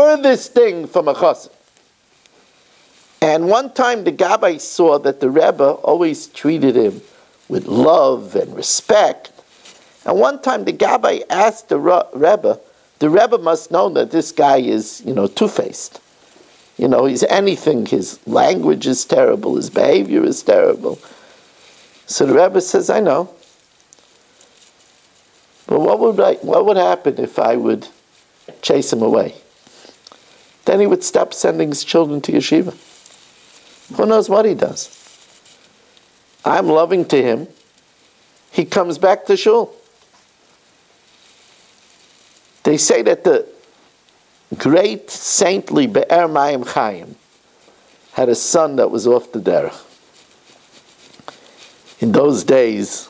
furthest thing from a chassid. And one time the Gabbai saw that the Rebbe always treated him with love and respect. And one time the Gabbai asked the Rebbe, the Rebbe must know that this guy is, you know, two-faced. You know, he's anything. His language is terrible. His behavior is terrible. So the Rebbe says, I know. But what would, I, what would happen if I would chase him away? Then he would stop sending his children to yeshiva. Who knows what he does? I'm loving to him. He comes back to shul. They say that the great saintly Be'er Mayim Chaim had a son that was off the derech. In those days,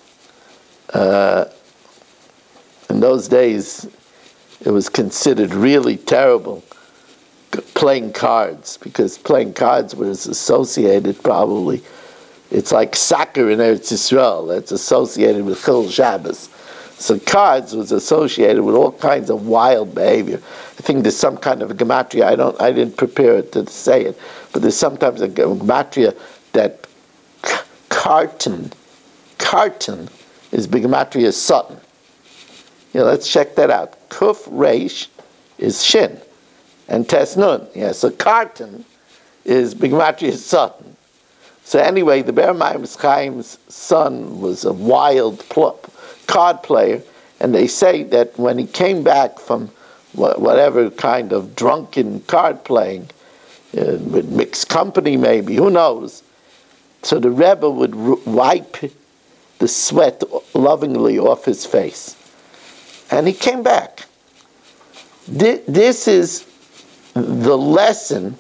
uh, in those days, it was considered really terrible playing cards because playing cards was associated probably. It's like soccer in Eretz Yisrael. That's associated with Chillul Shabbos. So cards was associated with all kinds of wild behavior. I think there's some kind of a gematria. I don't. I didn't prepare it to say it, but there's sometimes a gematria that carton, carton is gematria Satan. Yeah, let's check that out. Kuf Reish is Shin and Tes Nun. Yes, so Kartan is Bigmatria son. So anyway, the Be'er Mayim Chaim's son was a wild card player, and they say that when he came back from whatever kind of drunken card playing, uh, with mixed company maybe, who knows, so the Rebbe would r- wipe the sweat lovingly off his face. And he came back. This is the lesson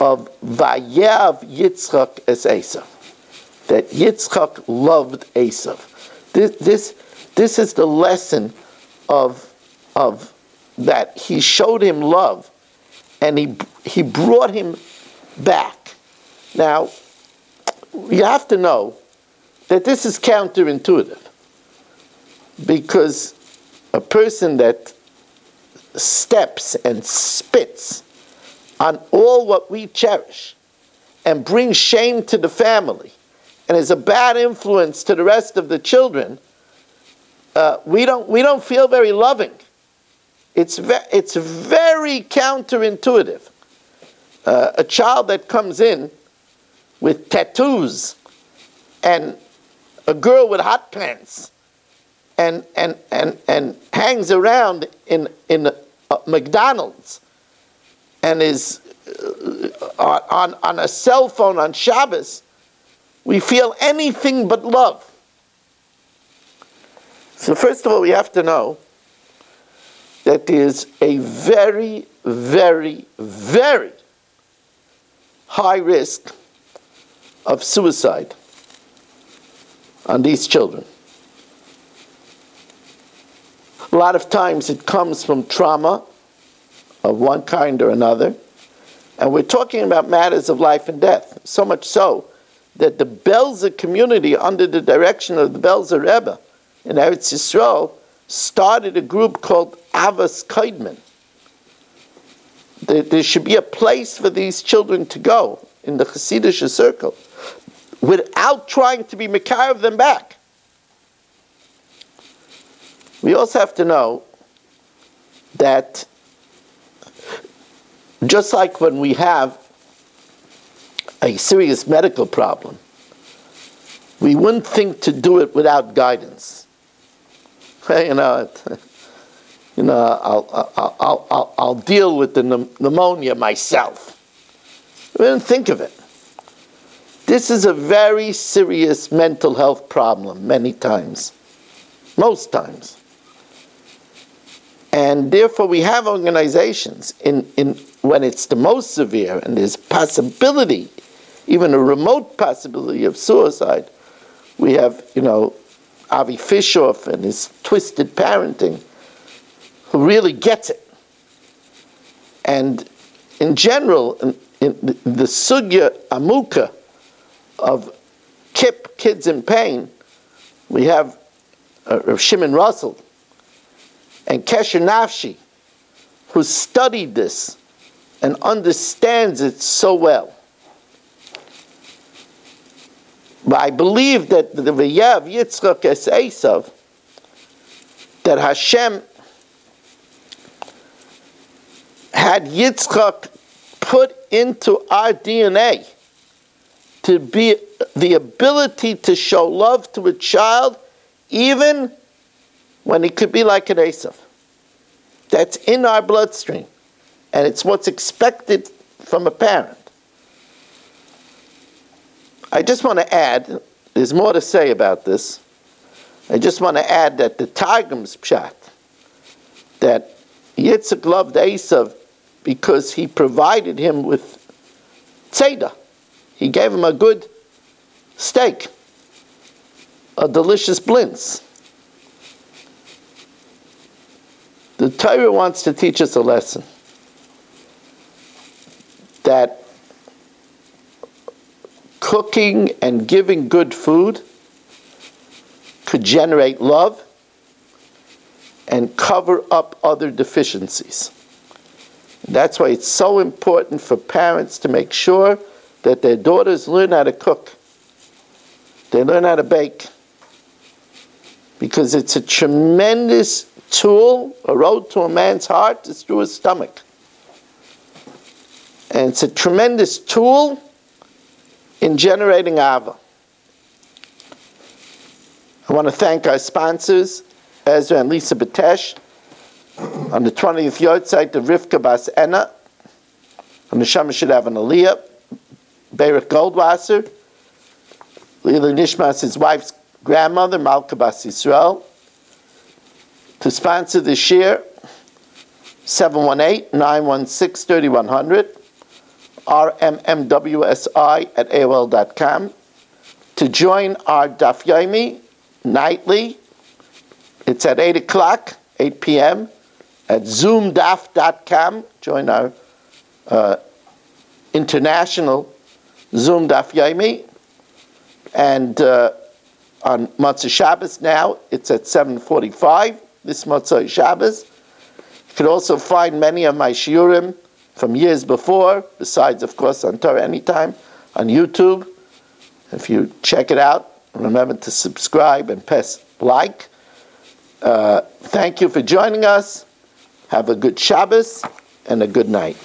of Vayav Yitzchak as Esav, that Yitzchak loved Esav. This, this, this is the lesson of, of that he showed him love and he, he brought him back. Now, you have to know that this is counterintuitive because a person that steps and spits on all what we cherish and brings shame to the family and is a bad influence to the rest of the children, uh, we, don't, we don't feel very loving. It's, ve- it's very counterintuitive. Uh, a child that comes in with tattoos and a girl with hot pants and, and, and, and hangs around in, in uh, McDonald's and is uh, on, on a cell phone on Shabbos, we feel anything but love. So, first of all, we have to know that there's a very, very, very high risk of suicide on these children. A lot of times it comes from trauma of one kind or another. And we're talking about matters of life and death, so much so that the Belzer community, under the direction of the Belzer Rebbe in Eretz Yisrael, started a group called Avos Kaidman. There, there, should be a place for these children to go in the Hasidic circle without trying to be of them back. We also have to know that just like when we have a serious medical problem, we wouldn't think to do it without guidance. you know, you know, I'll, I'll, I'll, I'll, deal with the pneumonia myself. We didn't think of it. This is a very serious mental health problem many times, most times. And therefore, we have organizations in, in when it's the most severe and there's possibility, even a remote possibility of suicide. We have, you know, Avi Fishoff and his twisted parenting, who really gets it. And in general, in, in the, the sugya amuka of KIP, kids in pain, we have uh, Shimon Russell, and Kesher Nafshi, who studied this and understands it so well. But I believe that the Vayav Yitzchak es Esav, that Hashem had Yitzchak put into our DNA to be the ability to show love to a child even when he could be like an Esav. That's in our bloodstream. And it's what's expected from a parent. I just want to add, there's more to say about this. I just want to add that the Targum's pshat, that Yitzhak loved Esav because he provided him with tzeda. He gave him a good steak, a delicious blintz. The Torah wants to teach us a lesson that cooking and giving good food could generate love and cover up other deficiencies. That's why it's so important for parents to make sure that their daughters learn how to cook. They learn how to bake. Because it's a tremendous tool, a road to a man's heart is through his stomach. And it's a tremendous tool in generating ahava. I want to thank our sponsors, Ezra and Lisa Batesh, on the 20th yahrzeit of Rivka Bas Enna, on the Shama should have an Aliyah, Beirut Goldwasser, L'ilui Nishmas, his wife's grandmother, Malka Bas Yisrael, to sponsor this year, 718-916-3100, rmmweiss at AOL.com, to join our Daf Yomi nightly. It's at 8 o'clock, 8 p.m. at zoomdaf.com. Join our uh, international Zoom Daf Yomi. And uh, on Motzei Shabbos now, it's at 7.45, this Motzei Shabbos. You can also find many of my shiurim from years before, besides, of course, on Torah Anytime, on YouTube. If you check it out, remember to subscribe and press like. Uh, thank you for joining us. Have a good Shabbos and a good night.